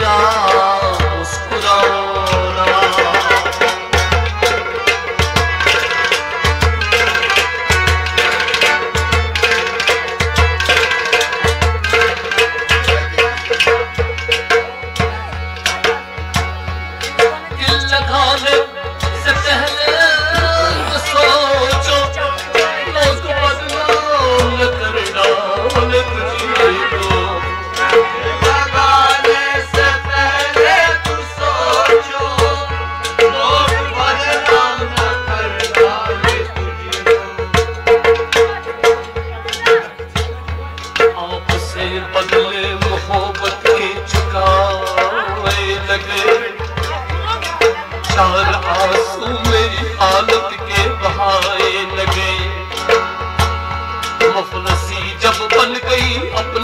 Yeah.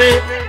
lé.